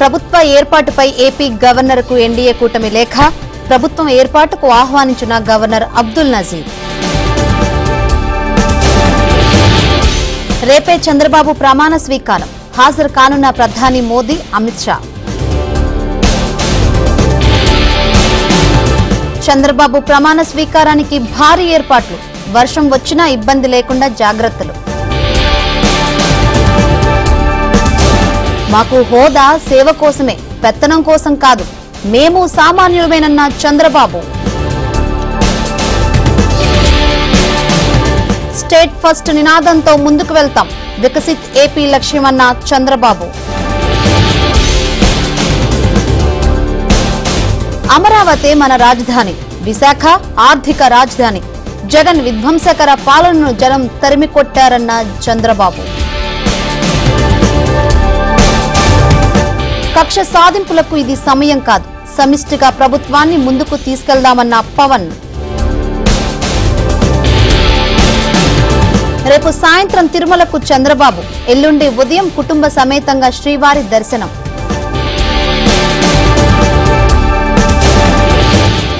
ప్రభుత్వ ఏర్పాటుపై ఏపీ గవర్నర్కు ఎన్డీఏ కూటమి లేఖ. ప్రభుత్వం ఏర్పాటుకు ఆహ్వానించిన గవర్నర్ అబ్దుల్ నజీర్. రేపే చంద్రబాబు ప్రమాణ స్వీకారం. హాజరు కానున్న ప్రధాని మోదీ అమిత్ షా. చంద్రబాబు ప్రమాణ స్వీకారానికి భారీ ఏర్పాట్లు. వర్షం వచ్చినా ఇబ్బంది లేకుండా జాగ్రత్తలు. మాకు హోదా సేవ కోసమే పెత్తనం కోసం కాదు. మేము సామాన్యులమేనన్న చంద్రబాబు. స్టేట్ ఫస్ట్ నినాదంతో ముందుకు వెళ్తాం వికసిత్ ఏపీ లక్ష్యమన్న చంద్రబాబు. అమరావతి మన రాజధాని విశాఖ ఆర్థిక రాజధాని. జగన్ విధ్వంసకర పాలనను జనం తరిమి కొట్టారన్న చంద్రబాబు. కక్ష సాధింపులకు ఇది సమయం కాదు. సమిష్టిగా ప్రభుత్వాన్ని ముందుకు తీసుకెళ్దామన్న పవన్. రేపు సాయంత్రం తిరుమలకు చంద్రబాబు ఎల్లుండి ఉదయం కుటుంబ సమేతంగా శ్రీవారి దర్శనం.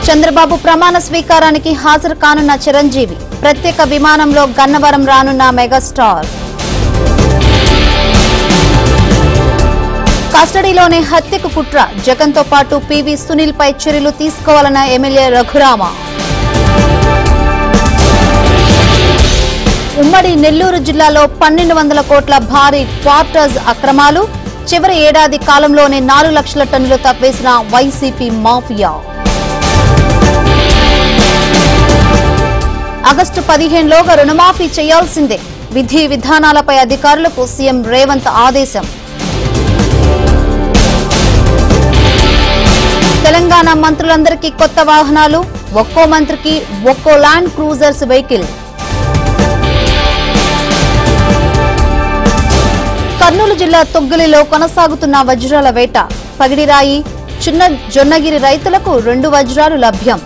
చంద్రబాబు ప్రమాణ స్వీకారానికి హాజరు కానున్న చిరంజీవి ప్రత్యేక విమానంలో గన్నవరం రానున్న మెగాస్టార్. కస్టడీలోనే హత్యకు కుట్ర. జగన్తో పాటు పివి సునీల్పై చర్యలు తీసుకోవాలన్న ఎమ్మెల్యే రఘురామ. ఉమ్మడి నెల్లూరు జిల్లాలో పన్నెండు వందల కోట్ల భారీ క్వార్టర్స్ అక్రమాలు. చివరి ఏడాది కాలంలోనే నాలుగు లక్షల టన్నులు తప్పేసిన వైసీపీ మాఫియా. ఆగస్టు పదిహేనులోగా రుణమాఫీ చేయాల్సిందే. విధి విధానాలపై అధికారులకు సీఎం రేవంత్ ఆదేశం. తెలంగాణ మంత్రులందరికీ కొత్త వాహనాలు ఒక్కో మంత్రికి ఒక్కో ల్యాండ్ క్రూజర్స్ వెహికల్ కర్నూలు జిల్లా తొగ్గులిలో కొనసాగుతున్న వజ్రాల వేట. పగిడిరాయి చిన్న జొన్నగిరి రైతులకు రెండు వజ్రాలు లభ్యం.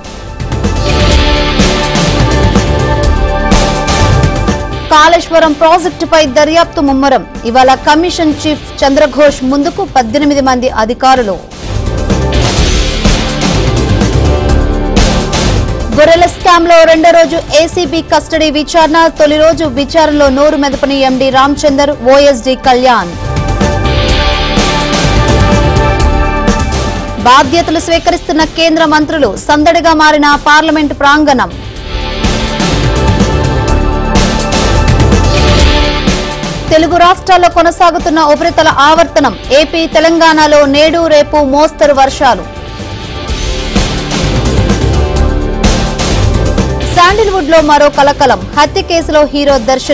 కాళేశ్వరం ప్రాజెక్టుపై దర్యాప్తు ముమ్మరం. ఇవాళ కమిషన్ చీఫ్ చంద్రఘోష్ ముందుకు పద్దెనిమిది మంది అధికారులు. గొర్రెల రెండో రోజు ఏసీబీ కస్టడీ విచారణ తొలి రోజు విచారణలో నోరు మెదపని ఎండీ రామచందర్ ఓఎస్డీ కళ్యాణ్. బాధ్యతలు స్వీకరిస్తున్న కేంద్ర మంత్రులు సందడిగా మారిన పార్లమెంటు ప్రాంగణం. తెలుగు రాష్ట్రాల్లో కొనసాగుతున్న ఉపరితల ఆవర్తనం ఏపీ తెలంగాణలో నేడు రేపు మోస్తరు వర్షాలు. శాండిల్వుడ్లో మరో కలకలం. హత్య కేసులో హీరో దర్శన్